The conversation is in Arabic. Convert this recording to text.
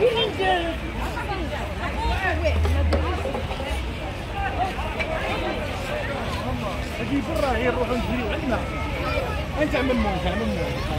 هذه برا هي نروحو نجريو عندنا. أنت عمل موت عمل موت